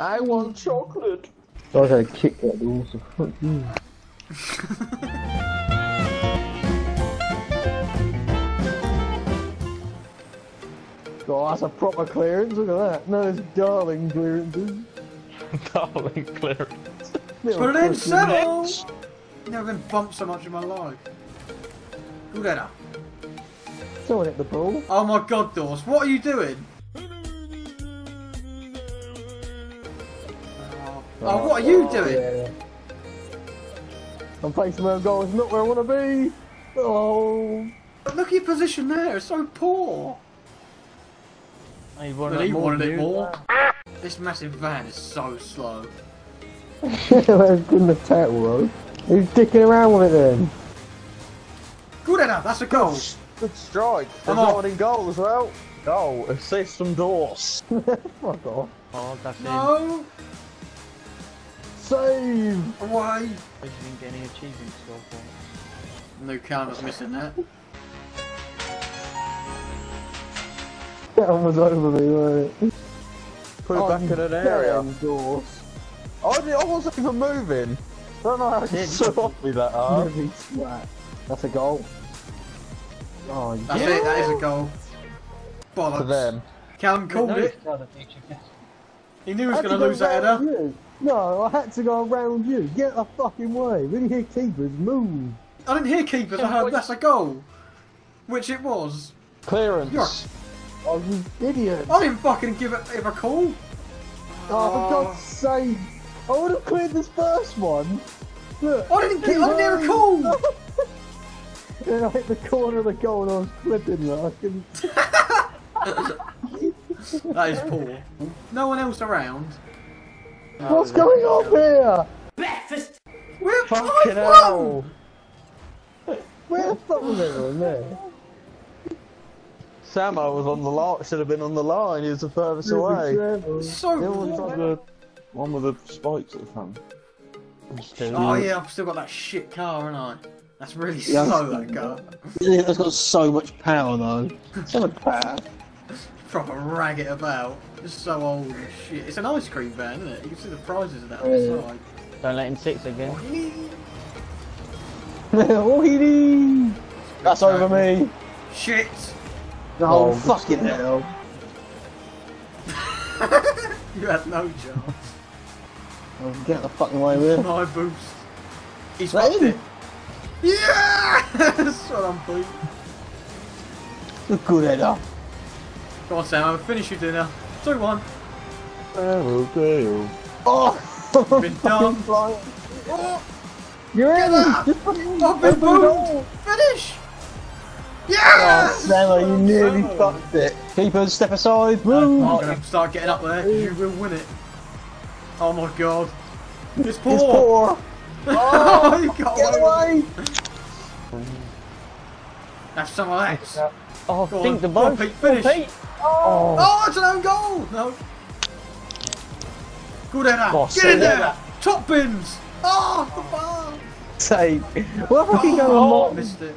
I want chocolate. I was gonna kick that door, so fuck you. Oh, that's a proper clearance, look at that. No, it's darling clearances. Darling clearance. Put it in, pussy. settle! Never been bumped so much in my life. Good header. Someone hit the ball. Oh my god, Dawes, what are you doing? Oh, oh, what are you doing? Yeah. I'm facing my own goal, it's not where I want to be. Oh. Look at your position there, it's so poor. I But he wanted it more. This massive van is so slow. That's good in the tackle, though. Who's dicking around with it then? Good enough. that's a goal. Good strike. I'm There's off. in goal as well. Goal. Assist from Dorse. Fuck off. Oh, that's No, Save! away. in. We didn't get any achievements so far. No count was missing that. That one was over me, wasn't it? Put it Oh, back in an area. damn Dorse. I, didn't- I wasn't even moving. I don't know how you saw me that hard. Heavy swat. That's a goal. Oh, That's yeah. it, that is a goal. Bollocks. To them. Callum called it. He knew he was going to to lose that round header. You. No, I had to go around you. Get the fucking way. When you hear keepers, move. I didn't hear keepers, I heard that's a goal. Which it was. Clearance. You're- Oh, you idiot. I didn't fucking give it, give a call. Oh, for oh. God's sake. I would have cleared this first one. Look. I didn't, get, I didn't hear a call. Then I hit the corner of the goal and I was flipping like and That is poor. No one else around. What's going on here? We're Fucking Fucking hell. Where the fuck was everyone there? Samo was on the line. Should have been on the line. He was the furthest away. So The one poor. with the one with the spikes at the front. Oh yeah, I've still got that shit car, haven't I? That's really Yeah. slow, that car. Yeah, it's got so much power though. So much power. Proper rag it about. It's so old and shit. It's an ice cream van, isn't it? You can see the prizes of that on the side. Don't let him six again. Wheelie! That's over me. Shit! The whole Oh, fucking hell. You had no chance. Oh, get the fucking way with it. My boost. He's That fucked in? it. Yes! Well done, Pete. Look good header. Go on, Sam. Finish your dinner. 2 1. That'll do. Oh! oh. Been done. Flying. Oh, You're in! that! Just fucking I've been open the goal. boomed! Finish! Yes! Oh, Sammo, you nearly Sammo. fucked it. Keepers, step aside. I'm gonna start getting up there. You will win it. Oh my god. It's poor. It's poor. Oh, oh, you got Get away. with away! it. Have some of that. Oh, Go think on. the Go on, boat. Pete, finish. Pete. Oh! Oh, it's an own goal! No. Good header. Boss, Get in good there. Top bins. Oh, the bar. Sake. What the fuck you going Oh, on? missed it.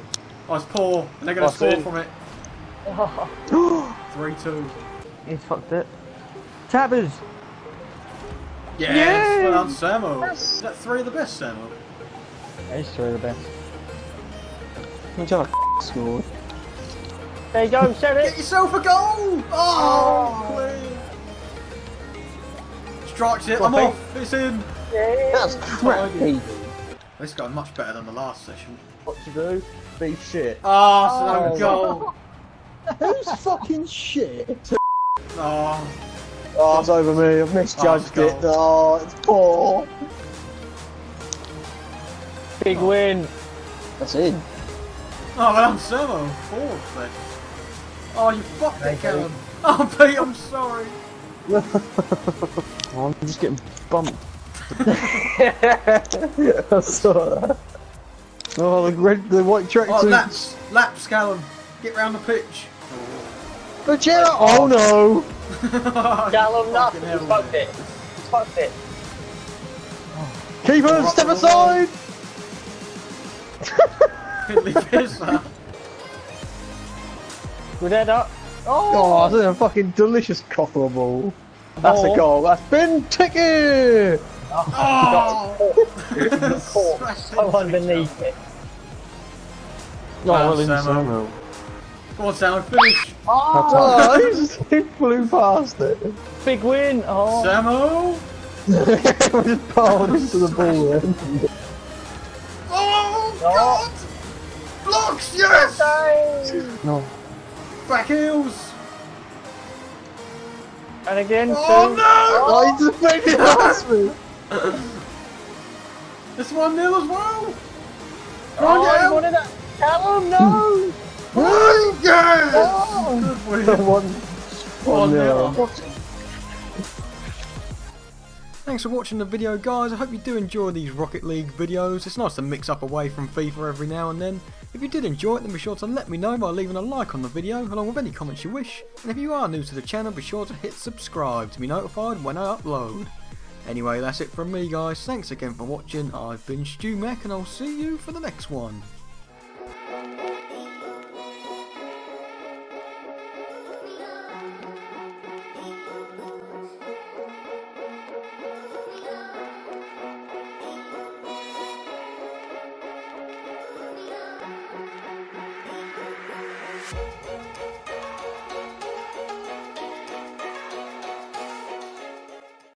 Oh, it's poor. And they're going to score in. from it. 3-2. He's fucked it. Tabbers. Yes. Well done, Samo. Is that three of the best, Samo? He's three of the best. I'm trying to score. There you go, set Get yourself a goal! Oh, oh. clean. Strikes it. I'm off. It's in. That's crappy. This guy much better than the last session. What to do? Be shit. Oh, so an Oh. goal. Who's fucking shit? Oh, Oh, it's over me. I've misjudged Oh, it. it's Oh, it's poor. Big win. That's it. oh, well, I'm Samo. Fourth then. Oh, you fucked it, Callum. Oh, Pete, I'm sorry. Oh, I'm just getting bumped. I saw that. Oh, the red, the white Oh, tracksuit. laps. Laps, Callum. Get round the pitch. The chair. Oh no! Callum, Fucking nothing. hell, He's fucked man. it. He's fucked it. Keeper, step aside. Piddly pisser. Good head up. Oh, oh that's a fucking delicious cockerel ball. That's Oh. a goal. That's been ticky. Oh! Caught so underneath it. No, Well, well, in Samo. Samo. Come on, Samo, finish! Oh, oh. he just he flew past it. Big win! Oh, Samo! we just powered into the ball then. Oh, God! Oh. Blocks, yes! No. Back heels! and again, Oh, two. no! Oh, he just made it past me. It's 1 0 as well! Oh, on, I Gael. wanted that. Callum, no! Oh, yes! Oh, Good The win. one. One nil. nil. Thanks for watching the video guys, I hope you do enjoy these Rocket League videos, it's nice to mix up away from FIFA every now and then. If you did enjoy it then be sure to let me know by leaving a like on the video along with any comments you wish, and if you are new to the channel be sure to hit subscribe to be notified when I upload. Anyway that's it from me guys, thanks again for watching, I've been Stu Mac and I'll see you for the next one.